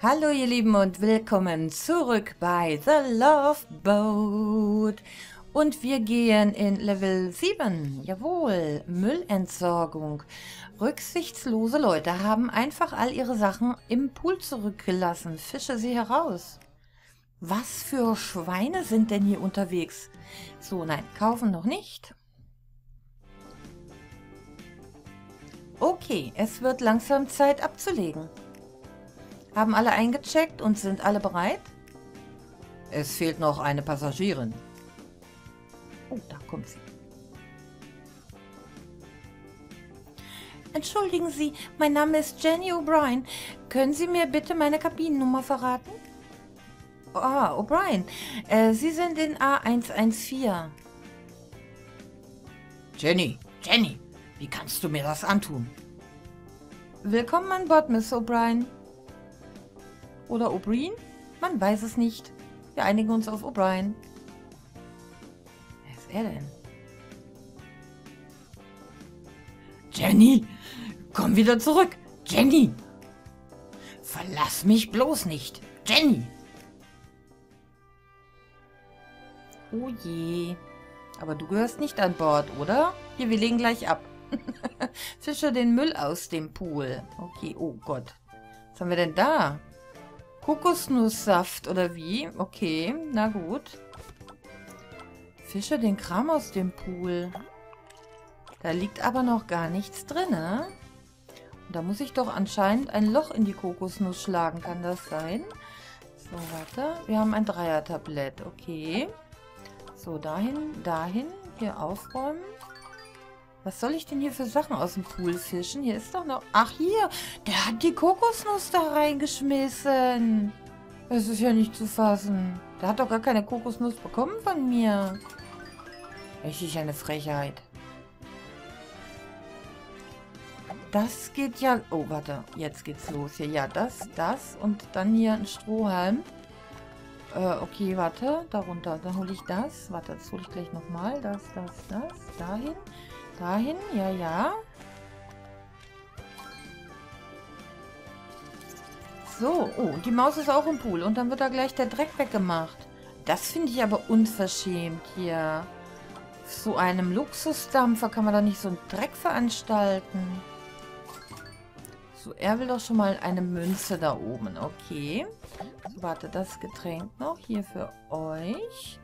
Hallo ihr Lieben und willkommen zurück bei The Love Boat. Und wir gehen in Level 7. Jawohl, Müllentsorgung. Rücksichtslose Leute haben einfach all ihre Sachen im Pool zurückgelassen. Fische sie heraus. Was für Schweine sind denn hier unterwegs? So, nein, kaufen noch nicht. Okay, es wird langsam Zeit abzulegen. Haben alle eingecheckt und sind alle bereit? Es fehlt noch eine Passagierin. Oh, da kommt sie. Entschuldigen Sie, mein Name ist Jenny O'Brien. Können Sie mir bitte meine Kabinennummer verraten? Ah, O'Brien. Äh, Sie sind in A114. Jenny, Jenny, wie kannst du mir das antun? Willkommen an Bord, Miss O'Brien. Oder O'Brien? Man weiß es nicht. Wir einigen uns auf O'Brien. Wer ist er denn? Jenny, komm wieder zurück. Jenny. Verlass mich bloß nicht. Jenny. Oh je. Aber du gehörst nicht an Bord, oder? Hier, wir legen gleich ab. Fische den Müll aus dem Pool. Okay, oh Gott. Was haben wir denn da? Kokosnusssaft oder wie? Okay, na gut. Fische den Kram aus dem Pool. Da liegt aber noch gar nichts drin, ne? Und da muss ich doch anscheinend ein Loch in die Kokosnuss schlagen. Kann das sein? So, warte. Wir haben ein Dreier-Tablett. Okay. So, dahin, dahin. Hier aufräumen. Was soll ich denn hier für Sachen aus dem Pool fischen? Hier ist doch noch... Ach, hier. Der hat die Kokosnuss da reingeschmissen. Das ist ja nicht zu fassen. Der hat doch gar keine Kokosnuss bekommen von mir. Richtig eine Frechheit. Das geht ja... Oh, warte. Jetzt geht's los hier. Ja, das, das und dann hier ein Strohhalm. Äh, okay, warte. Darunter. Dann hole ich das. Warte, das hole ich gleich nochmal. Das, das, das. Dahin. Dahin, ja, ja. So, oh, die Maus ist auch im Pool. Und dann wird da gleich der Dreck weggemacht. Das finde ich aber unverschämt hier. Auf so einem Luxusdampfer kann man da nicht so einen Dreck veranstalten. So, er will doch schon mal eine Münze da oben. Okay. So, warte, das Getränk noch. Hier für euch.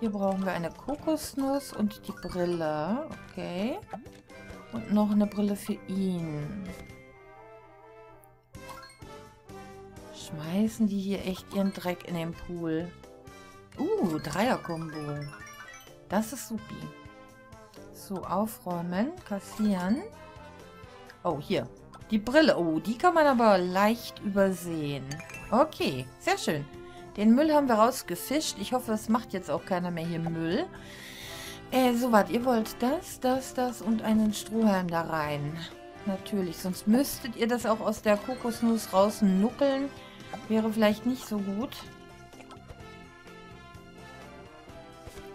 Hier brauchen wir eine Kokosnuss und die Brille. Okay. Und noch eine Brille für ihn. Schmeißen die hier echt ihren Dreck in den Pool. Uh, Dreier-Kombo. Das ist supi. So, aufräumen, kassieren. Oh, hier. Die Brille. Oh, die kann man aber leicht übersehen. Okay, sehr schön. Den Müll haben wir rausgefischt. Ich hoffe, es macht jetzt auch keiner mehr hier Müll. Äh, so was. Ihr wollt das, das, das und einen Strohhalm da rein. Natürlich, sonst müsstet ihr das auch aus der Kokosnuss rausnuckeln. Wäre vielleicht nicht so gut.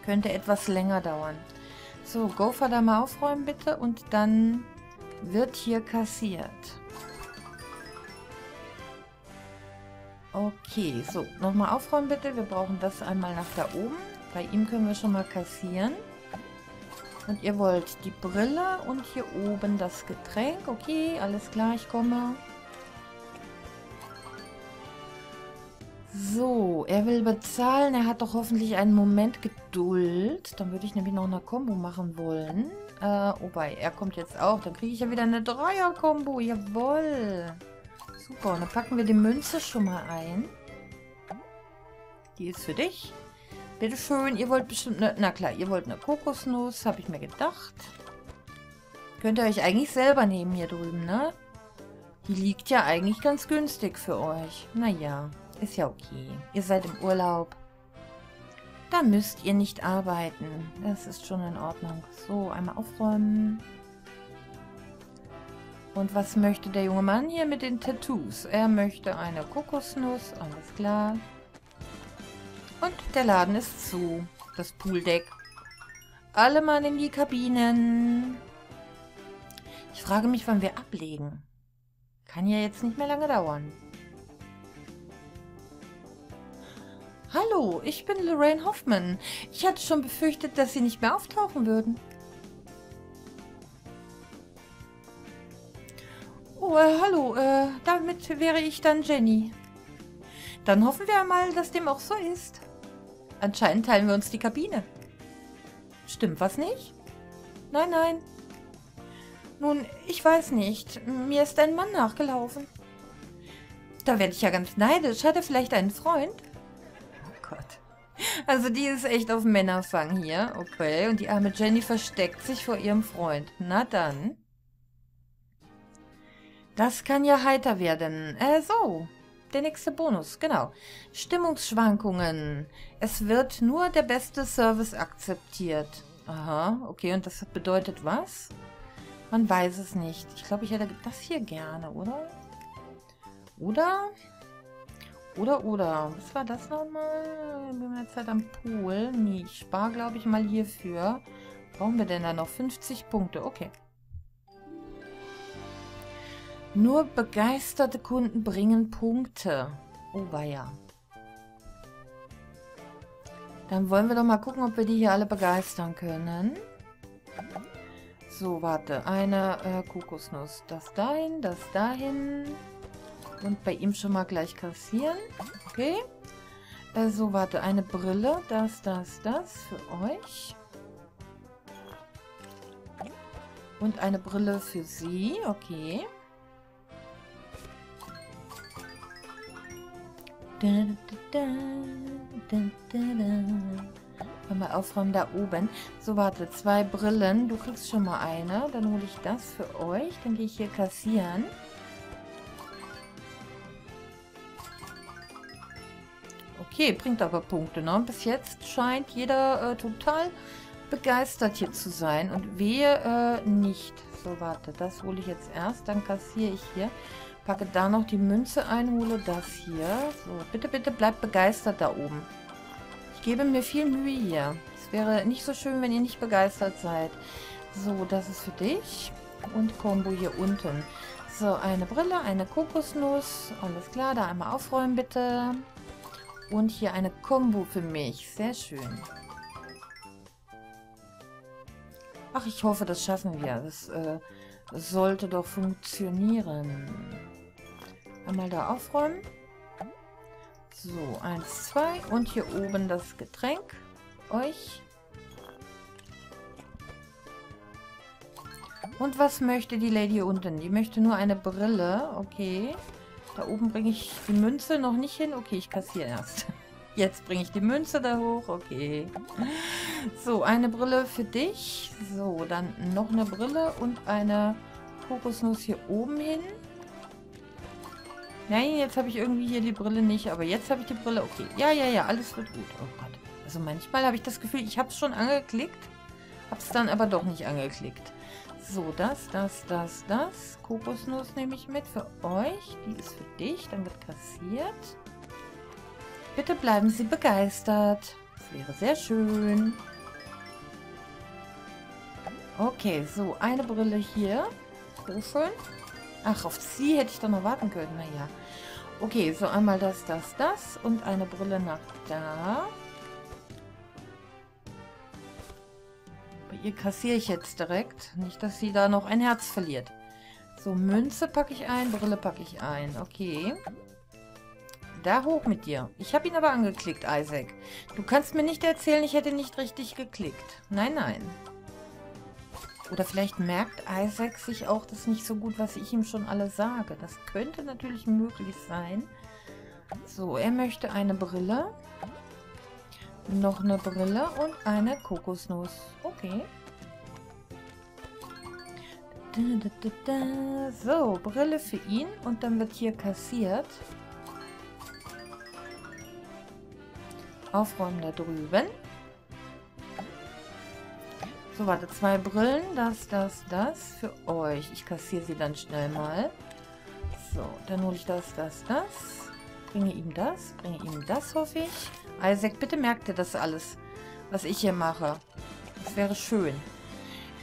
Könnte etwas länger dauern. So, Gopher da mal aufräumen bitte und dann wird hier kassiert. Okay, so, nochmal aufräumen bitte. Wir brauchen das einmal nach da oben. Bei ihm können wir schon mal kassieren. Und ihr wollt die Brille und hier oben das Getränk. Okay, alles klar, ich komme. So, er will bezahlen. Er hat doch hoffentlich einen Moment Geduld. Dann würde ich nämlich noch eine Combo machen wollen. Äh, wobei, er kommt jetzt auch. Dann kriege ich ja wieder eine Dreier-Kombo. Jawohl. Super, dann packen wir die Münze schon mal ein. Die ist für dich. Bitteschön, ihr wollt bestimmt eine... Na klar, ihr wollt eine Kokosnuss, habe ich mir gedacht. Könnt ihr euch eigentlich selber nehmen hier drüben, ne? Die liegt ja eigentlich ganz günstig für euch. Naja, ist ja okay. Ihr seid im Urlaub. Da müsst ihr nicht arbeiten. Das ist schon in Ordnung. So, einmal aufräumen. Und was möchte der junge Mann hier mit den Tattoos? Er möchte eine Kokosnuss, alles klar. Und der Laden ist zu. Das Pooldeck. Alle Mann in die Kabinen. Ich frage mich, wann wir ablegen. Kann ja jetzt nicht mehr lange dauern. Hallo, ich bin Lorraine Hoffman. Ich hatte schon befürchtet, dass Sie nicht mehr auftauchen würden. Oh, äh, hallo, äh, damit wäre ich dann Jenny. Dann hoffen wir mal, dass dem auch so ist. Anscheinend teilen wir uns die Kabine. Stimmt was nicht? Nein, nein. Nun, ich weiß nicht. Mir ist ein Mann nachgelaufen. Da werde ich ja ganz neidisch. Hat er vielleicht einen Freund? Oh Gott. Also die ist echt auf Männerfang hier. Okay, und die arme Jenny versteckt sich vor ihrem Freund. Na dann. Das kann ja heiter werden. Äh, so. Der nächste Bonus, genau. Stimmungsschwankungen. Es wird nur der beste Service akzeptiert. Aha, okay. Und das bedeutet was? Man weiß es nicht. Ich glaube, ich hätte das hier gerne, oder? Oder? Oder, oder. Was war das nochmal? Bin wir jetzt halt am Pool. Nee, ich spare, glaube ich, mal hierfür. Brauchen wir denn da noch 50 Punkte? Okay. Nur begeisterte Kunden bringen Punkte. Oh, weia. Dann wollen wir doch mal gucken, ob wir die hier alle begeistern können. So, warte. Eine äh, Kokosnuss. Das dahin, das dahin. Und bei ihm schon mal gleich kassieren. Okay. Äh, so, warte. Eine Brille. Das, das, das für euch. Und eine Brille für sie. Okay. Da, Mal aufräumen da oben. So, warte. Zwei Brillen. Du kriegst schon mal eine. Dann hole ich das für euch. Dann gehe ich hier kassieren. Okay, bringt aber Punkte, ne? Bis jetzt scheint jeder äh, total begeistert hier zu sein. Und wehe äh, nicht. So, warte. Das hole ich jetzt erst. Dann kassiere ich hier. Packe da noch die Münze ein, hole das hier. So, bitte, bitte bleibt begeistert da oben. Ich gebe mir viel Mühe hier. Es wäre nicht so schön, wenn ihr nicht begeistert seid. So, das ist für dich. Und Combo hier unten. So, eine Brille, eine Kokosnuss. Alles klar, da einmal aufräumen bitte. Und hier eine Combo für mich. Sehr schön. Ach, ich hoffe, das schaffen wir. Das, äh, sollte doch funktionieren. Einmal da aufräumen. So, eins, zwei. Und hier oben das Getränk. Euch. Und was möchte die Lady unten? Die möchte nur eine Brille. Okay. Da oben bringe ich die Münze noch nicht hin. Okay, ich kassiere erst. Jetzt bringe ich die Münze da hoch. Okay. So, eine Brille für dich. So, dann noch eine Brille und eine Kokosnuss hier oben hin. Nein, jetzt habe ich irgendwie hier die Brille nicht. Aber jetzt habe ich die Brille. Okay. Ja, ja, ja. Alles wird gut. Oh Gott. Also manchmal habe ich das Gefühl, ich habe es schon angeklickt. Habe es dann aber doch nicht angeklickt. So, das, das, das, das. Kokosnuss nehme ich mit für euch. Die ist für dich. Dann wird kassiert. Bitte bleiben Sie begeistert. Das wäre sehr schön. Okay, so, eine Brille hier. So schön. Ach, auf sie hätte ich doch noch warten können. Naja. Okay, so einmal das, das, das. Und eine Brille nach da. Bei ihr kassiere ich jetzt direkt. Nicht, dass sie da noch ein Herz verliert. So, Münze packe ich ein, Brille packe ich ein. Okay. Da hoch mit dir. Ich habe ihn aber angeklickt, Isaac. Du kannst mir nicht erzählen, ich hätte nicht richtig geklickt. Nein, nein. Oder vielleicht merkt Isaac sich auch das nicht so gut, was ich ihm schon alles sage. Das könnte natürlich möglich sein. So, er möchte eine Brille. Noch eine Brille und eine Kokosnuss. Okay. So, Brille für ihn und dann wird hier kassiert. Aufräumen da drüben. So, warte, zwei Brillen. Das, das, das für euch. Ich kassiere sie dann schnell mal. So, dann hole ich das, das, das. Bringe ihm das, bringe ihm das, hoffe ich. Isaac, bitte merkt ihr das alles, was ich hier mache. Das wäre schön.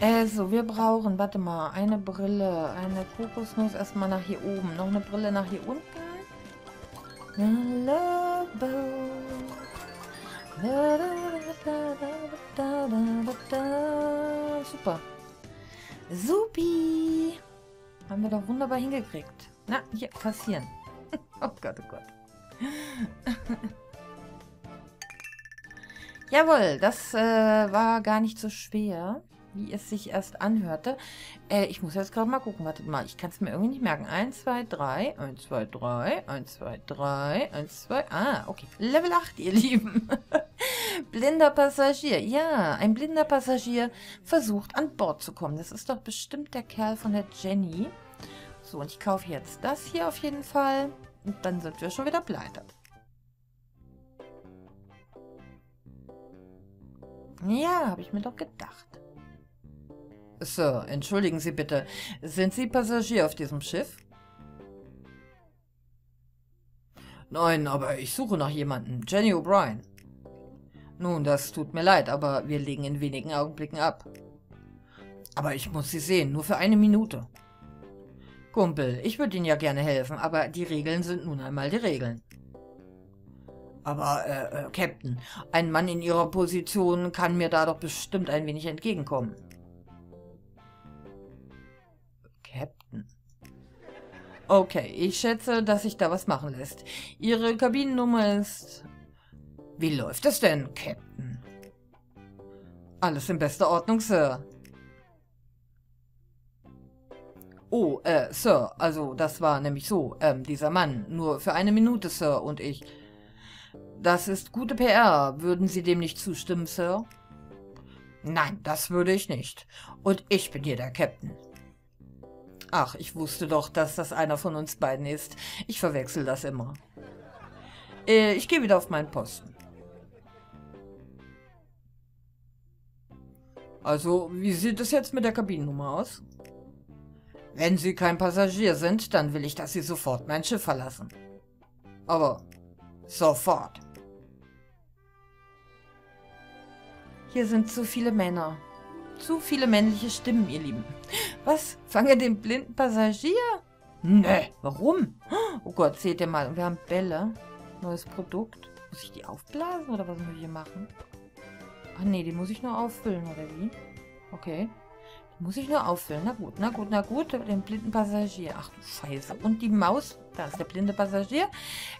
Also, wir brauchen, warte mal, eine Brille, eine Kokosnuss erstmal nach hier oben. Noch eine Brille nach hier unten. Love Super. Supi. Haben wir doch wunderbar hingekriegt. Na, hier, kassieren. oh Gott, oh Gott. Jawohl, das äh, war gar nicht so schwer, wie es sich erst anhörte. Äh, ich muss jetzt gerade mal gucken. Wartet mal, ich kann es mir irgendwie nicht merken. 1, 2, 3, 1, 2, 3, 1, 2, 3, 1, 2... Ah, okay. Level 8, ihr Lieben. blinder Passagier. Ja, ein blinder Passagier versucht an Bord zu kommen. Das ist doch bestimmt der Kerl von der Jenny. So, und ich kaufe jetzt das hier auf jeden Fall. Und dann sind wir schon wieder pleite. Ja, habe ich mir doch gedacht. Sir, entschuldigen Sie bitte. Sind Sie Passagier auf diesem Schiff? Nein, aber ich suche nach jemandem. Jenny O'Brien. Nun, das tut mir leid, aber wir legen in wenigen Augenblicken ab. Aber ich muss Sie sehen, nur für eine Minute. Kumpel, ich würde Ihnen ja gerne helfen, aber die Regeln sind nun einmal die Regeln. Aber, äh, äh, Captain, ein Mann in Ihrer Position kann mir da doch bestimmt ein wenig entgegenkommen. Captain. Okay, ich schätze, dass sich da was machen lässt. Ihre Kabinennummer ist... Wie läuft es denn, Captain? Alles in bester Ordnung, Sir. Oh, äh, Sir, also das war nämlich so, ähm, dieser Mann, nur für eine Minute, Sir, und ich... Das ist gute PR. Würden Sie dem nicht zustimmen, Sir? Nein, das würde ich nicht. Und ich bin hier der Captain. Ach, ich wusste doch, dass das einer von uns beiden ist. Ich verwechsel das immer. Äh, ich gehe wieder auf meinen Posten. Also, wie sieht es jetzt mit der Kabinennummer aus? Wenn Sie kein Passagier sind, dann will ich, dass Sie sofort mein Schiff verlassen. Aber sofort. Hier sind zu viele Männer. Zu viele männliche Stimmen, ihr Lieben. Was? Fange den blinden Passagier? Nee, warum? Oh Gott, seht ihr mal. Wir haben Bälle. Neues Produkt. Muss ich die aufblasen oder was muss ich hier machen? Ach nee, die muss ich nur auffüllen, oder wie? Okay. Muss ich nur auffüllen. Na gut, na gut, na gut. Den blinden Passagier. Ach du Scheiße. Und die Maus. Da ist der blinde Passagier.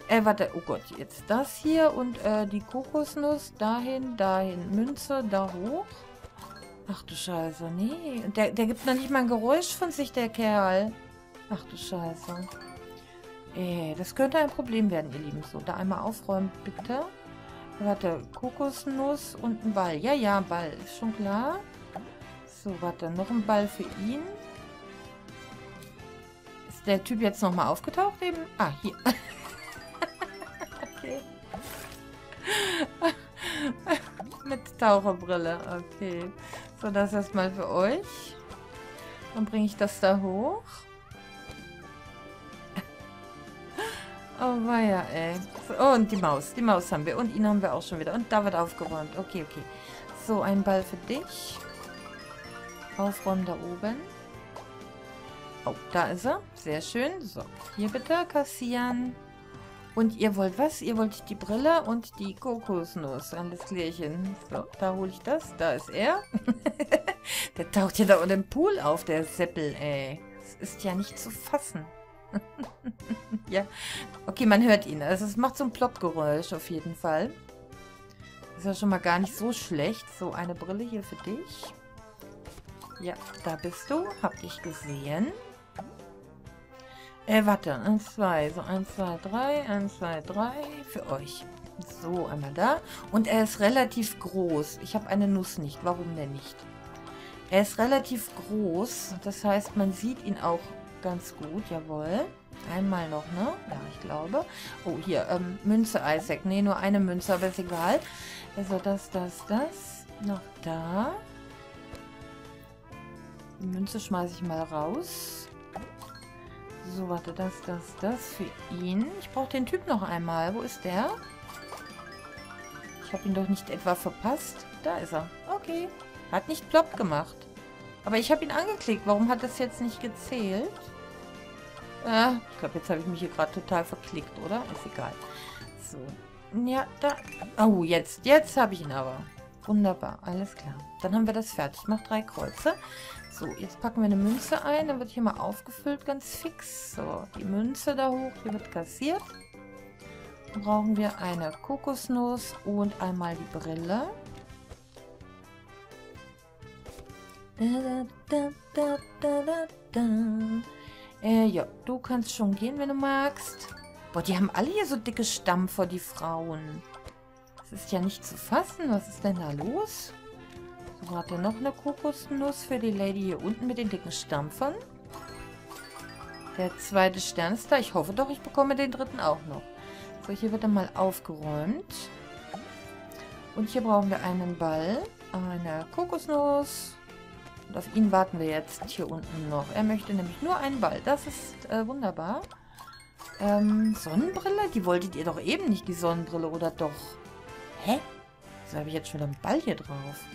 Äh, warte. Oh Gott, jetzt das hier. Und äh, die Kokosnuss. Dahin, dahin. Münze, da hoch. Ach du Scheiße. Nee. Der, der gibt noch nicht mal ein Geräusch von sich, der Kerl. Ach du Scheiße. Ey, das könnte ein Problem werden, ihr Lieben. So, da einmal aufräumen, bitte. Warte, Kokosnuss und ein Ball. Ja, ja, Ball. Ist schon klar. So, warte, noch ein Ball für ihn. Ist der Typ jetzt nochmal aufgetaucht eben? Ah, hier. okay. Mit Taucherbrille, okay. So, das erstmal für euch. Dann bringe ich das da hoch. Oh, weia, ey. So, oh, und die Maus. Die Maus haben wir. Und ihn haben wir auch schon wieder. Und da wird aufgeräumt. Okay, okay. So, ein Ball für dich. Aufräumen da oben. Oh, da ist er. Sehr schön. So, hier bitte kassieren. Und ihr wollt was? Ihr wollt die Brille und die Kokosnuss. Alles klärchen. So, da hole ich das. Da ist er. der taucht ja da unter dem Pool auf, der Seppel, ey. Das ist ja nicht zu fassen. ja. Okay, man hört ihn. Also es macht so ein Ploppgeräusch auf jeden Fall. Ist ja schon mal gar nicht so schlecht. So, eine Brille hier für dich. Ja, da bist du. Hab dich gesehen. Äh, warte. Eins, zwei. So, eins, zwei, drei. Eins, zwei, drei. Für euch. So, einmal da. Und er ist relativ groß. Ich habe eine Nuss nicht. Warum denn nicht? Er ist relativ groß. Das heißt, man sieht ihn auch ganz gut. Jawohl. Einmal noch, ne? Ja, ich glaube. Oh, hier. Ähm, Münze, Isaac. Ne, nur eine Münze, aber ist egal. Also das, das, das. Noch da. Die Münze schmeiße ich mal raus. So, warte, das, das, das für ihn. Ich brauche den Typ noch einmal. Wo ist der? Ich habe ihn doch nicht etwa verpasst. Da ist er. Okay. Hat nicht plopp gemacht. Aber ich habe ihn angeklickt. Warum hat das jetzt nicht gezählt? Äh, ich glaube, jetzt habe ich mich hier gerade total verklickt, oder? Ist egal. So. Ja, da. Oh, jetzt. Jetzt habe ich ihn aber. Wunderbar, alles klar. Dann haben wir das fertig. Ich mache drei Kreuze. So, jetzt packen wir eine Münze ein. Dann wird hier mal aufgefüllt, ganz fix. So, die Münze da hoch. Hier wird kassiert. Dann brauchen wir eine Kokosnuss und einmal die Brille. Da, da, da, da, da, da. Äh, ja, du kannst schon gehen, wenn du magst. Boah, die haben alle hier so dicke Stampfer, die Frauen. Das ist ja nicht zu fassen. Was ist denn da los? So, hat er noch eine Kokosnuss für die Lady hier unten mit den dicken Stampfern. Der zweite Stern ist da. Ich hoffe doch, ich bekomme den dritten auch noch. So, hier wird er mal aufgeräumt. Und hier brauchen wir einen Ball, eine Kokosnuss. Und auf ihn warten wir jetzt hier unten noch. Er möchte nämlich nur einen Ball. Das ist äh, wunderbar. Ähm, Sonnenbrille? Die wolltet ihr doch eben nicht, die Sonnenbrille, oder doch? Hä? Wieso habe ich jetzt schon einen Ball hier drauf?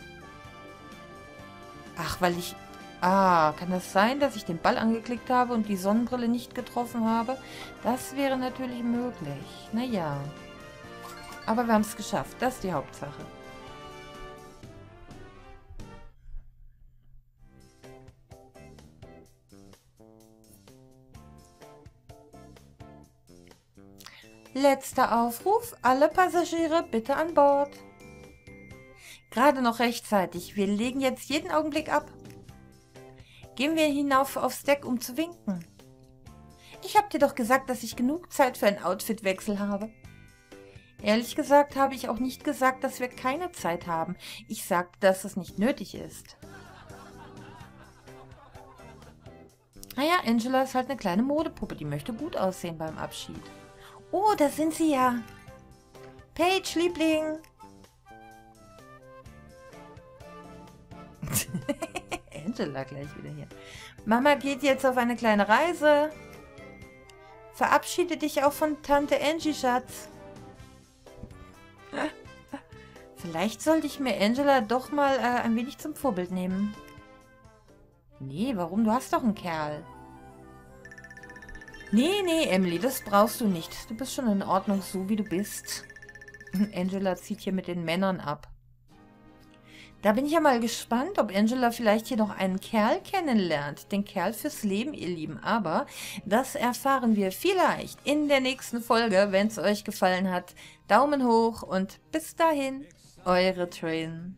Ach, weil ich... Ah, kann das sein, dass ich den Ball angeklickt habe und die Sonnenbrille nicht getroffen habe? Das wäre natürlich möglich. Naja. Aber wir haben es geschafft. Das ist die Hauptsache. Letzter Aufruf. Alle Passagiere bitte an Bord. Gerade noch rechtzeitig. Wir legen jetzt jeden Augenblick ab. Gehen wir hinauf aufs Deck, um zu winken. Ich hab dir doch gesagt, dass ich genug Zeit für einen Outfitwechsel habe. Ehrlich gesagt habe ich auch nicht gesagt, dass wir keine Zeit haben. Ich sagte, dass es nicht nötig ist. Naja, Angela ist halt eine kleine Modepuppe. Die möchte gut aussehen beim Abschied. Oh, da sind sie ja. Paige, Liebling. Angela gleich wieder hier. Mama geht jetzt auf eine kleine Reise. Verabschiede dich auch von Tante Angie, Schatz. Vielleicht sollte ich mir Angela doch mal äh, ein wenig zum Vorbild nehmen. Nee, warum? Du hast doch einen Kerl. Nee, nee, Emily, das brauchst du nicht. Du bist schon in Ordnung, so wie du bist. Angela zieht hier mit den Männern ab. Da bin ich ja mal gespannt, ob Angela vielleicht hier noch einen Kerl kennenlernt. Den Kerl fürs Leben, ihr Lieben. Aber das erfahren wir vielleicht in der nächsten Folge, wenn es euch gefallen hat. Daumen hoch und bis dahin, eure Trin.